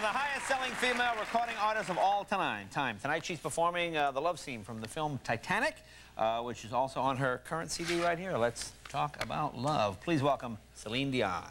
The highest-selling female recording artists of all time. Time. Tonight she's performing uh, the love scene from the film Titanic, uh, which is also on her current CD right here. Let's talk about love. Please welcome Celine Dion.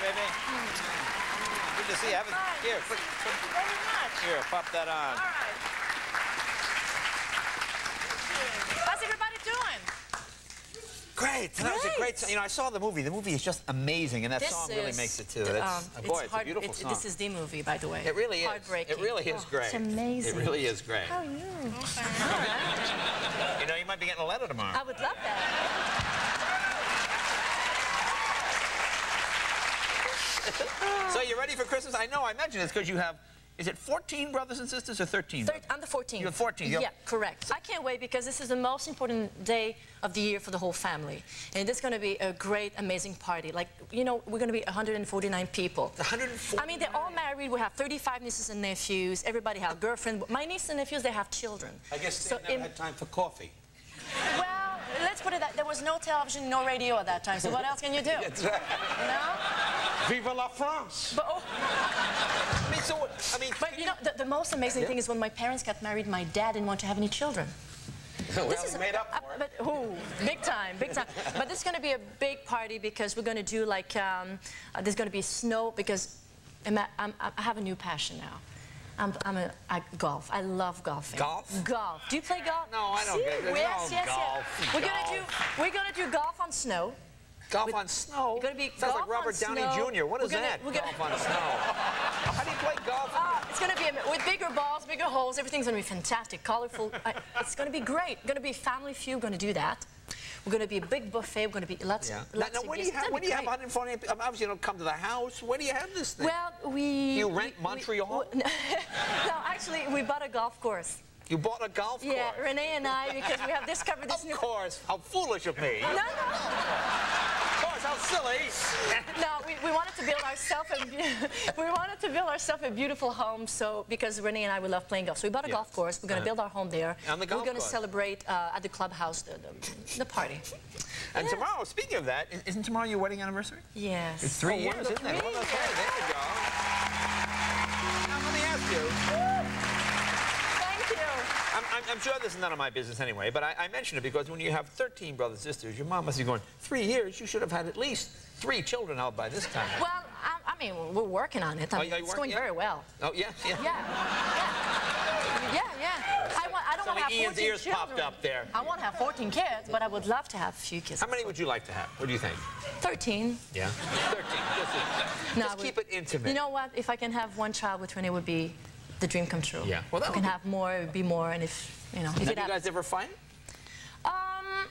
Baby. To see you. Have a, here, quick, quick, Thank you very much. here, pop that on. All right. How's everybody doing? Great. Tonight was a great. Great. You know, I saw the movie. The movie is just amazing, and that song really makes it too. That's, um, boy, it's, hard- a beautiful it- song. This is the movie, by the way. it really is. Heartbreaking. It really is Oh, great. It's amazing. It really is great. How are you? You know, you might be getting a letter tomorrow. I would love that. So you're ready for Christmas? I know. I mentioned this because you have. Is it 14 brothers and sisters or 13? Third, I'm the 14th. You're 14, you're- Yeah, correct. I can't wait because this is the most important day of the year for the whole family. And it's going to be a great, amazing party. Like, you know, we're going to be 149 people. 140. I mean, they're all married. We have 35 nieces and nephews. Everybody have girlfriend. My nieces and nephews, they have children. I guess So they never in- had time for coffee. Well, let's put it that there was no television, no radio at that time. So what else can you do? That's right. You know? Viva la France! But, oh, I mean, so? I mean, but you know, the, the most amazing thing is when my parents got married, my dad didn't want to have any children. well, This is made up uh, for it. But ooh, big time, big time. but this is going to be a big party because we're going to do like um, uh, there's going to be snow because I'm, I'm, I have a new passion now. I'm, I'm a I golf. I love golfing. Golf? Golf. Do you play golf? No, I don't See? get it. Yes, No, yes, golf, yes. We're gonna do we're gonna do golf on snow. Golf With- on snow? It's gonna be Sounds golf like Robert Downey snow. Jr. What is gonna- that? we're gonna- Golf on snow. How do you play golf? Uh, it's gonna be am- with bigger balls, bigger holes. Everything's gonna be fantastic, colorful. I, it's gonna be great. Gonna be family few. Gonna do that. We're gonna be a big buffet. We're gonna be lots, yeah. lots now, now, of where do you have, where do you have be 140? um, Obviously, you don't come to the house. Where do you have this thing? Well, we. You rent we- Montreal? we- no, actually, we bought a golf course. you bought a golf Yeah, course. Yeah, Renee and I, because we have discovered this Of new. course. How foolish of me. No, no. Of course, how silly. No, we, we wanted to build ourselves a we wanted to build ourselves a beautiful home. So because Renee and I we love playing golf, so we bought a Yeah. golf course. We're gonna Uh-huh. build our home there. On the golf We're gonna course. celebrate uh, at the clubhouse the, the, the party. And tomorrow, speaking of that, i- isn't tomorrow your wedding anniversary? Yes. It's three Oh, years, isn't it? Well, okay, there you go. I'm, I'm, sure this is none of my business anyway, but I, I mention it because when you have 13 brothers and sisters, your mom must be going, three years, you should have had at least three children out by this time. Well, I, I mean, we're working on it. I Oh, mean, you it's work- going yeah. very well. Oh, yeah, yeah. Yeah. Yeah. Yeah, yeah. I, want, I don't want to have Ian's 14 ears children. popped up there. I won't have 14 kids, but I would love to have a few kids. How many would you like to have? What do you think? 13. Yeah. 13. Just, No, just keep it intimate. You know what? If I can have one child with Renee, it would be the dream come true. Yeah. Well, that if I would can be- have more, it would be more. And if, you know, if have it you happens. guys ever fight? Um, I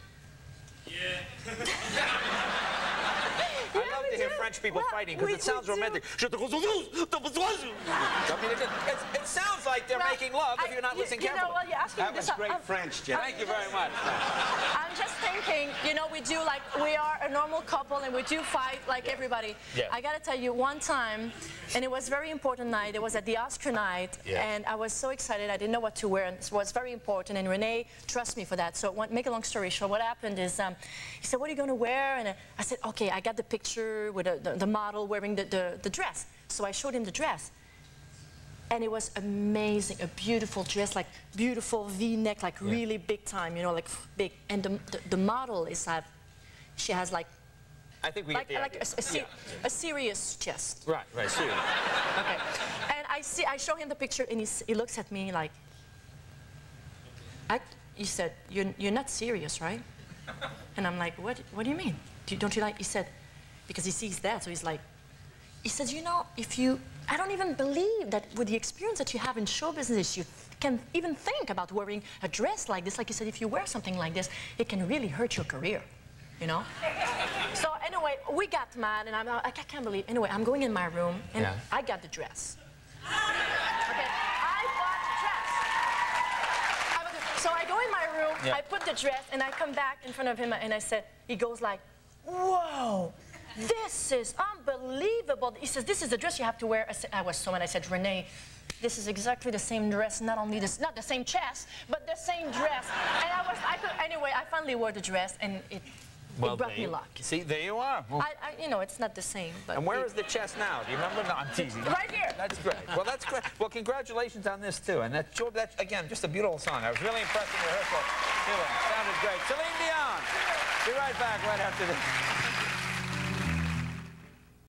love we to hear. French people Well, fighting because it sounds romantic. Je te reçois- I mean, it, it, it sounds like they're Well, making love if you're not you- listening you know, carefully. well, you're asking That this. was great I'm- French, Jeff. Thank you very much. I'm just thinking, you know, we do like, we are a normal couple and we do fight like everybody. Yeah. I gotta tell you, one time, and it was a very important night, it was at the Oscar night, Yeah. and I was so excited, I didn't know what to wear, and it was very important, and Renee trusts me for that. So, one, make a long story short, what happened is, um, he said, what are you gonna wear? And I said, okay, I got the picture with the, the, the model wearing the, the, the dress. So I showed him the dress. And it was amazing, a beautiful dress, like beautiful V-neck, like really big time, you know, like big. And the, the, the model is have, she has like, I think we like, like a, a, se- a serious chest. Right, right, see. Okay. And I see, I show him the picture, and he, he looks at me like, I, he said, you're, you're not serious, right? And I'm like, what, what do you mean? Do, don't you like, he said, because he sees that, so he's like, he says, you know, if you, I don't even believe that with the experience that you have in show business, you can even think about wearing a dress like this. Like you said, if you wear something like this, it can really hurt your career, you know? so anyway, we got mad, and I'm like, I can't believe, anyway, I'm going in my room, and Yeah. I got the dress. Okay, I bought the dress. So I go in my room, Yeah. I put the dress, and I come back in front of him, and I said, he goes like, whoa, this is unbelievable. He says, this is the dress you have to wear. I, said, I was so mad. I said, Renee, this is exactly the same dress, not only this, not the same chest, but the same dress. And I was, I could, anyway, I finally wore the dress, and it, it brought me luck. See, there you are. Well, I, I, you know, it's not the same, but. and where it- is the chest now? Do you remember? No, I'm teasing. Right here. That's great. Well, that's great. Well, congratulations on this, too. And that, that's, again, just a beautiful song. I was really impressed in rehearsal. Too. Sounded great. Celine Dion. Be right back right after this.